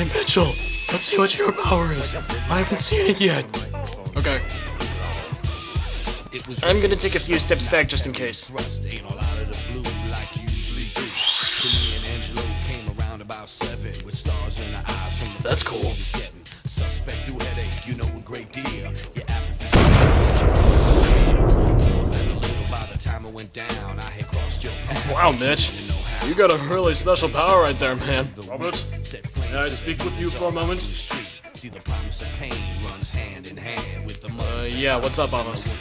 Hey Mitchell, let's see what your power is. I haven't seen it yet. Okay. I'm gonna take a few steps back just in case. That's cool. Wow, Mitch. You got a really special power right there, man. Robert, may I speak with you for a moment? Uh, yeah, what's up, Ahmos?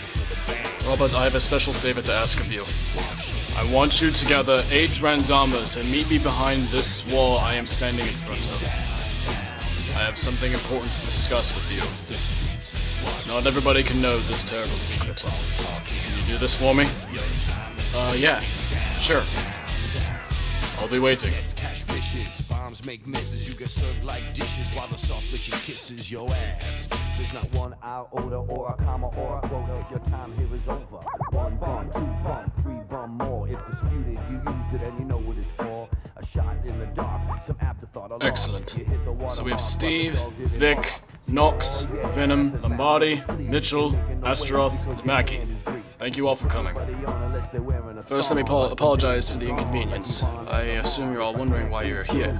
Robert, I have a special favor to ask of you. I want you to gather eight Randomers and meet me behind this wall I am standing in front of. I have something important to discuss with you. Not everybody can know this terrible secret. Can you do this for me? Uh, yeah. Sure. I'll be waiting. cash wishes. Bombs make misses. You get served like dishes while the soft bitchin' kisses your ass. There's not one iota or a comma or a quota. Your time here is over. One bomb, two bomb, three bomb more. If disputed, you used it and you know what it's for. A shot in the dark, some afterthought. alarm. Excellent. You hit the water So we have Steve, but the dog did it Vic, Knox, Venom, Lombardi, Mitchell, Astaroth, and Mackie. Thank you all for coming. First, let me apo- apologize for the inconvenience. I assume you're all wondering why you're here.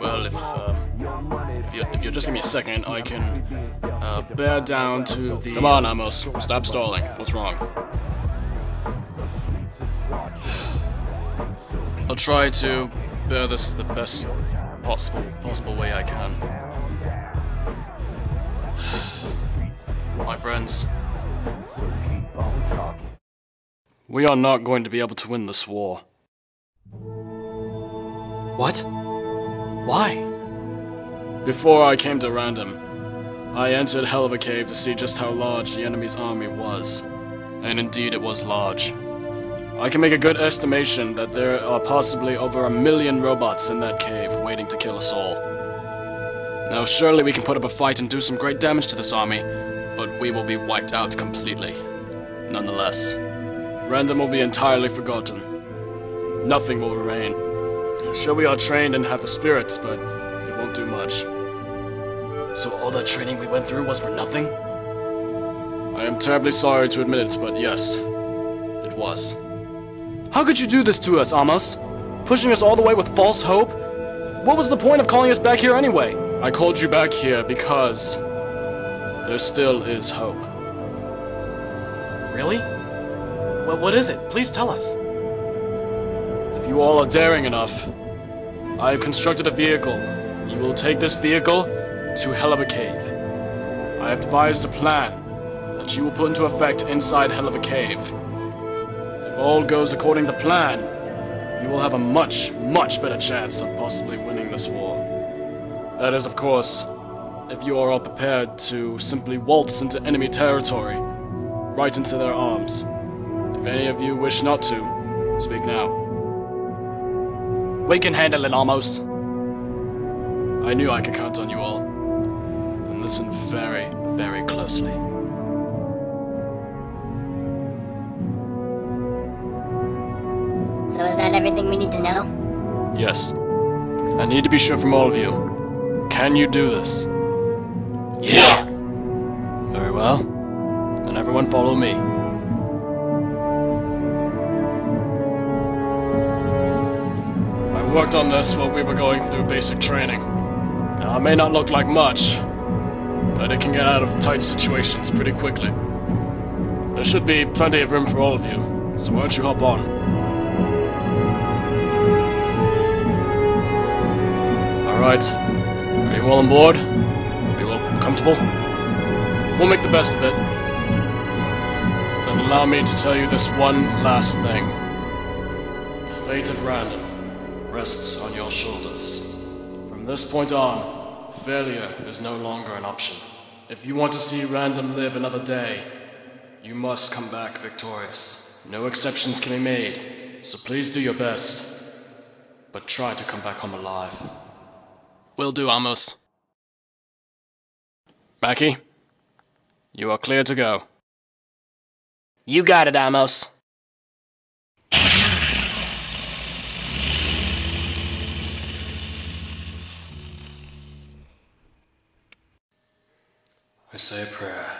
Well, if, um, if, you, if you'll just give me a second, I can uh, bear down to the. Come on, Ahmos. Stop stalling. What's wrong? I'll try to bear this the best possible possible way I can. My friends, we are not going to be able to win this war. What? Why? Before I came to Random, I entered Hell of a Cave to see just how large the enemy's army was. And indeed, it was large. I can make a good estimation that there are possibly over a million robots in that cave waiting to kill us all. Now, surely we can put up a fight and do some great damage to this army, but we will be wiped out completely. Nonetheless, Random will be entirely forgotten. Nothing will remain. Sure, we are trained and have the spirits, but it won't do much. So all that training we went through was for nothing? I am terribly sorry to admit it, but yes, it was. How could you do this to us, Ahmos? Pushing us all the way with false hope? What was the point of calling us back here anyway? I called you back here because there still is hope. Really? Well, what is it? Please tell us. If you all are daring enough, I have constructed a vehicle. You will take this vehicle to Hell of a Cave. I have devised a plan that you will put into effect inside Hell of a Cave. If all goes according to plan, you will have a much, much better chance of possibly winning this war. That is, of course, if you are all prepared to simply waltz into enemy territory, right into their arms. If any of you wish not to, speak now. We can handle it almost. I knew I could count on you all. Then listen very, very closely. So is that everything we need to know? Yes. I need to be sure from all of you. Can you do this? Yeah! Very well. Then everyone follow me. Worked on this while we were going through basic training. Now, it may not look like much, but it can get out of tight situations pretty quickly. There should be plenty of room for all of you, so why don't you hop on? Alright. Are you all on board? Are you all comfortable? We'll make the best of it. Then allow me to tell you this one last thing. The fate of Random rests on your shoulders. From this point on, failure is no longer an option. If you want to see Random live another day, you must come back victorious. No exceptions can be made, so please do your best. But try to come back home alive. Will do, Ahmos. Mackie, you are clear to go. You got it, Ahmos. Say a prayer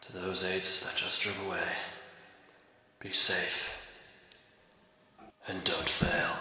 to those eights that just drove away. Be safe and don't fail.